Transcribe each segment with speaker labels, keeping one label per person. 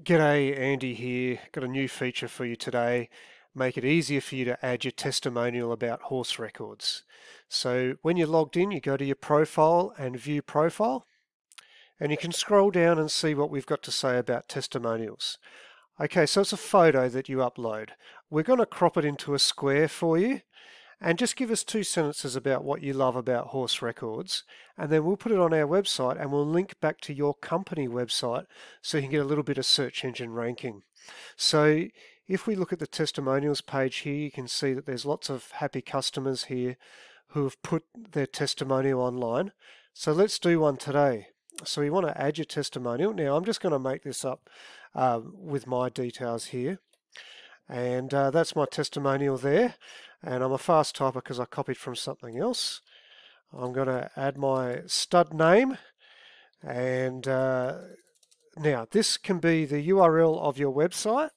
Speaker 1: G'day, Andy here. Got a new feature for you today. Make it easier for you to add your testimonial about horse records. So when you're logged in, you go to your profile and view profile, and you can scroll down and see what we've got to say about testimonials. Okay, so it's a photo that you upload. We're going to crop it into a square for you and just give us two sentences about what you love about horse records and then we'll put it on our website and we'll link back to your company website so you can get a little bit of search engine ranking. So if we look at the testimonials page here you can see that there's lots of happy customers here who have put their testimonial online. So let's do one today. So you want to add your testimonial. Now I'm just going to make this up uh, with my details here and uh, that's my testimonial there and I'm a fast typer because I copied from something else. I'm going to add my stud name. And uh, now this can be the URL of your website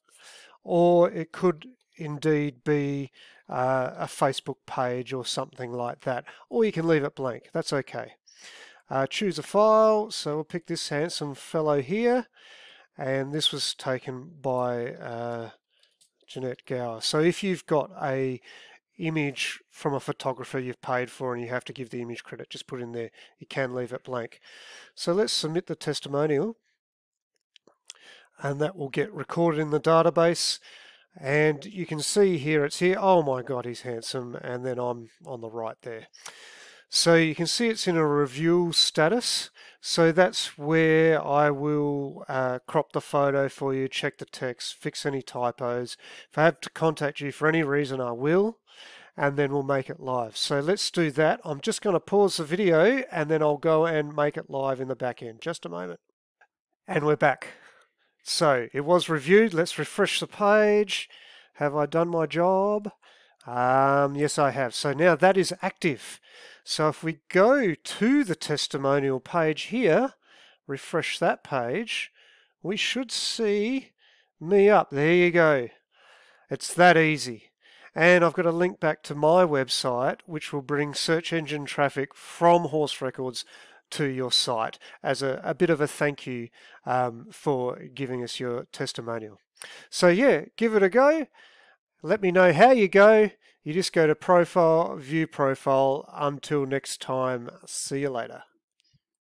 Speaker 1: or it could indeed be uh, a Facebook page or something like that or you can leave it blank. That's okay. Uh, choose a file. So we'll pick this handsome fellow here. And this was taken by uh, Jeanette Gower. So if you've got a image from a photographer you've paid for and you have to give the image credit, just put in there. You can leave it blank. So let's submit the testimonial and that will get recorded in the database. And you can see here it's here. Oh my god he's handsome. And then I'm on the right there. So you can see it's in a review status so that's where I will uh, crop the photo for you check the text fix any typos if I have to contact you for any reason I will and then we'll make it live. So let's do that. I'm just going to pause the video and then I'll go and make it live in the back end. Just a moment. And we're back. So it was reviewed. Let's refresh the page. Have I done my job? Um, yes, I have. So now that is active. So if we go to the testimonial page here, refresh that page, we should see me up. There you go. It's that easy. And I've got a link back to my website, which will bring search engine traffic from Horse Records to your site as a, a bit of a thank you um, for giving us your testimonial. So yeah, give it a go. Let me know how you go. You just go to profile, view profile. Until next time, see you later.